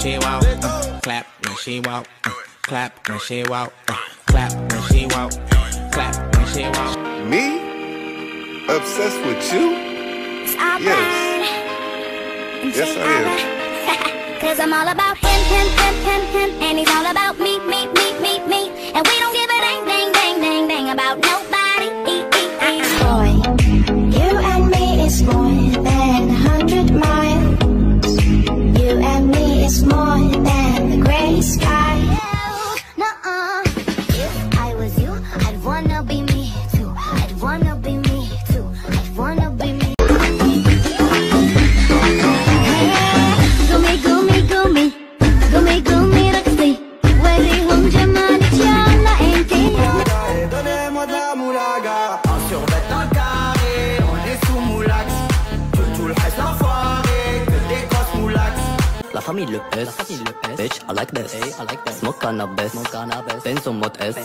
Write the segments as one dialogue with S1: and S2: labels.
S1: she walk, uh, clap when she walk, uh, clap when she walk, clap when she walk.
S2: Me? Obsessed with you? Yes. Yes, I am.
S3: Cause I'm all about him, him, him, him, him, and he's all about me, me, me, me, me.
S4: La
S5: famille le pèse, la famille le pèse. Bitch, I like this, I like this. Smoke cannabis, smoke cannabis. Benz on mode S,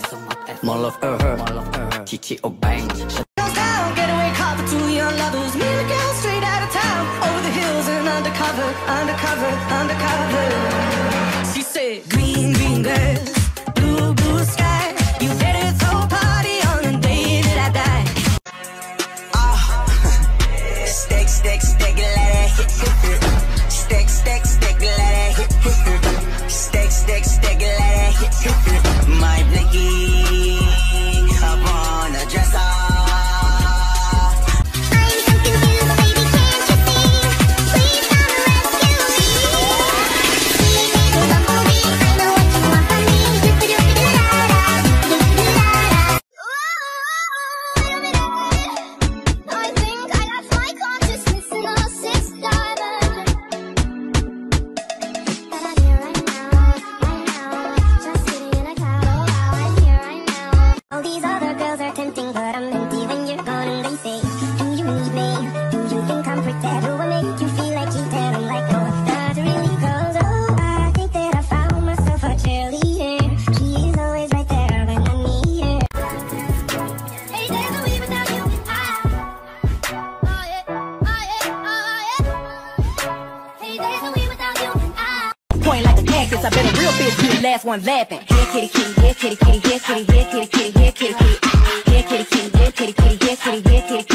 S5: more love her, her, more love her, her. TT or bang.
S4: Girls down, getaway car for two young lovers. Me and a girl straight out of town. Over the hills and undercover, undercover, undercover. She said, green, green grass, hit.
S3: I
S6: bet a real bitch be the last one laughing. Here kitty kitty, here kitty kitty, here kitty, here kitty kitty, here kitty kitty, here kitty kitty, here kitty kitty, here kitty kitty.